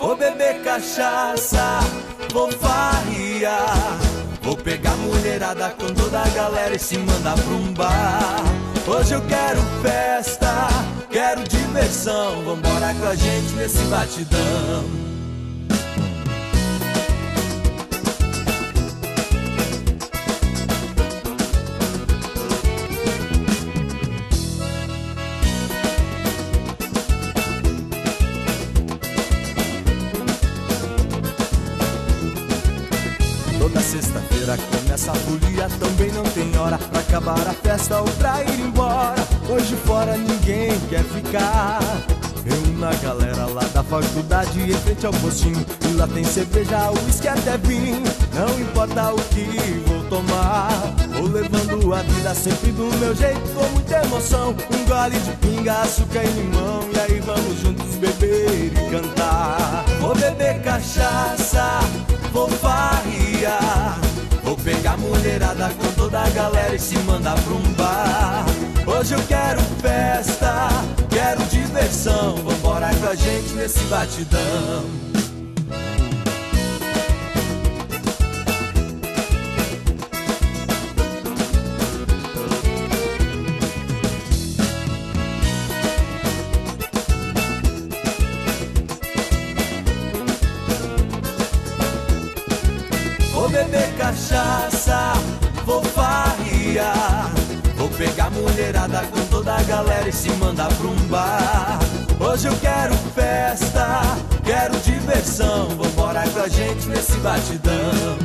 Vou beber cachaça, vou farriar. Vou pegar mulherada com toda a galera e se mandar pra um bar. Hoje eu quero festa, quero diversão. Vambora com a gente nesse batidão. Sexta-feira começa a folia, também não tem hora pra acabar a festa ou pra ir embora. Hoje fora ninguém quer ficar. Eu na galera lá da faculdade em frente ao postinho E lá tem cerveja, uísque até vinho Não importa o que vou tomar Vou levando a vida sempre do meu jeito Com muita emoção Um gole de pinga, açúcar e limão E aí vamos juntos beber e cantar Vou beber cachaça, vou Vou mulherada com toda a galera e se mandar pra um bar Hoje eu quero festa, quero diversão. Vambora com a gente nesse batidão. Beber cachaça, vou farriar. Vou pegar mulherada com toda a galera e se mandar pra um bar. Hoje eu quero festa, quero diversão. Vambora com a gente nesse batidão.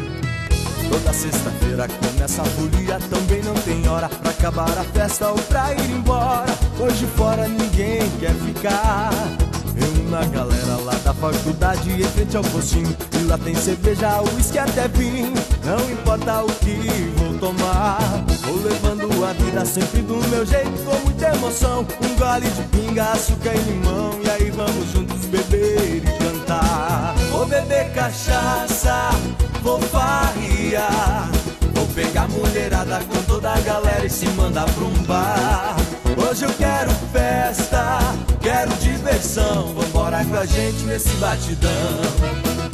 Toda sexta-feira começa a folia, também não tem hora pra acabar a festa ou pra ir embora. Hoje fora ninguém quer ficar. Na galera lá da faculdade em frente ao postinho. E lá tem cerveja, uísque até vinho Não importa o que vou tomar Vou levando a vida sempre do meu jeito Com muita emoção. Um gole de pinga, açúcar e limão. E aí vamos juntos beber e cantar. Vou beber cachaça, vou farriar Vou pegar mulherada com toda a galera e se mandar pra um bar. Hoje eu quero festa, quero diversão. A gente nesse batidão.